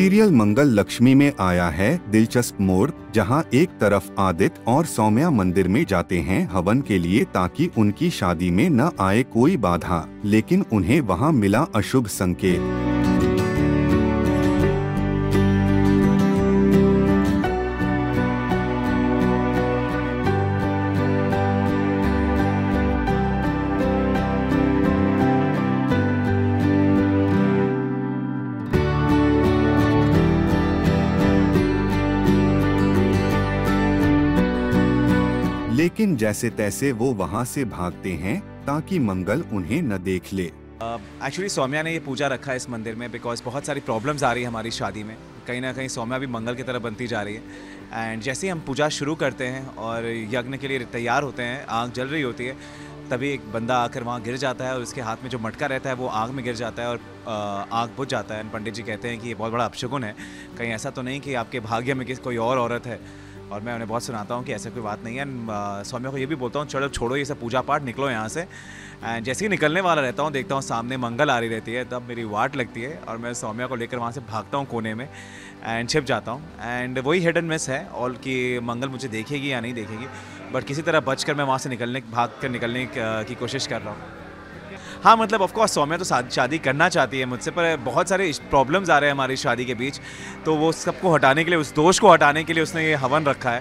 Serial मंगल लक्ष्मी में आया है, दिलचस्प मोड़ जहाँ एक तरफ़ आदित्य और सौम्या मंदिर में जाते हैं हवन के लिए ताकि उनकी शादी में न आए कोई बाधा, लेकिन उन्हें वहाँ मिला अशुभ संकेत। लेकिन जैसे तैसे वो वहाँ से भागते हैं ताकि मंगल उन्हें न देख ले। एक्चुअली uh, सौम्या ने ये पूजा रखा है इस मंदिर में बिकॉज़ बहुत सारी प्रॉब्लम्स आ रही है हमारी शादी में। कहीं ना कहीं सौम्या भी मंगल की तरह बनती जा रही है। एंड जैसे ही हम पूजा शुरू करते हैं और यज्ञ के लिए तैयार होते हैं आग जल रही होती है तभी एक बंदा आकर वहाँ गिर जाता है और उसके हाथ में जो मटका रहता है वो आग में गिर जाता है और आग बुझ जाता है। एंड पंडित जी कहते हैं कि ये बहुत बड़ा अपशगुन है। कहीं ऐसा तो नहीं कि आपके भाग्य में किसी कोई और औरत है। और मैं उन्हें बहुत सुनाता हूँ कि ऐसा कोई बात नहीं है। सौम्या को ये भी बोलता हूँ, चलो, छोड़ो ये सब पूजा पाठ, निकलो यहाँ से। एंड जैसे ही निकलने वाला रहता हूँ, देखता हूँ सामने मंगल आ रही रहती है, तब मेरी वाट लगती है और मैं सौम्या को लेकर वहाँ से भागता हूँ कोने में एंड छिप जाता हूँ। एंड वही हिड एंड मिस है और कि मंगल मुझे देखेगी या नहीं देखेगी बट किसी तरह बच कर मैं वहाँ से निकलने भाग कर निकलने की कोशिश कर रहा हूँ। हाँ मतलब ऑफ़ कोर्स सौम्या तो शादी करना चाहती है मुझसे, पर बहुत सारे प्रॉब्लम्स आ रहे हैं हमारी शादी के बीच। तो वो सबको हटाने के लिए, उस दोष को हटाने के लिए उसने ये हवन रखा है।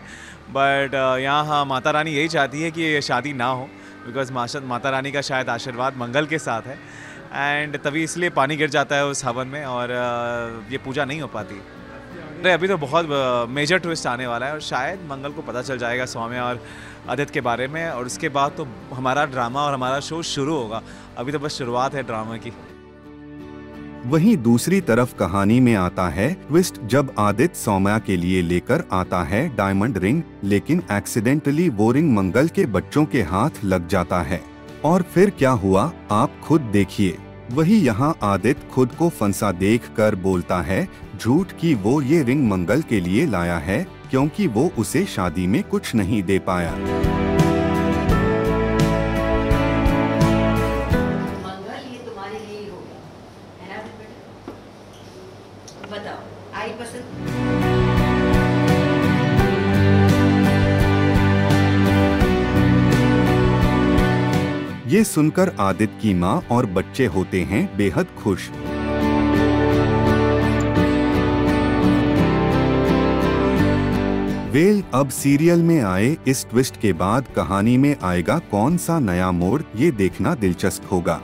बट यहाँ हाँ माता रानी यही चाहती है कि ये शादी ना हो बिकॉज़ माता रानी का शायद आशीर्वाद मंगल के साथ है। एंड तभी इसलिए पानी गिर जाता है उस हवन में और ये पूजा नहीं हो पाती। अरे अभी तो बहुत मेजर ट्विस्ट आने वाला है और शायद मंगल को पता चल जाएगा स्वामी और आदित्य के बारे में और उसके बाद तो हमारा ड्रामा और हमारा शो शुरू होगा। अभी तो बस शुरुआत है ड्रामा की। वहीं दूसरी तरफ़ कहानी में आता है ट्विस्ट जब आदित्य सौम्या के लिए लेकर आता है डायमंड रिंग लेकिन एक्सीडेंटली वो रिंग मंगल के बच्चों के हाथ लग जाता है। और फिर क्या हुआ, आप खुद देखिए। वही यहाँ आदित्य खुद को फंसा देख कर बोलता है झूठ की वो ये रिंग मंगल के लिए लाया है क्योंकि वो उसे शादी में कुछ नहीं दे पाया। बताओ आई पसंद? ये सुनकर आदित्य की माँ और बच्चे होते हैं बेहद खुश। वेल, अब सीरियल में आए इस ट्विस्ट के बाद कहानी में आएगा कौन सा नया मोड़, ये देखना दिलचस्प होगा।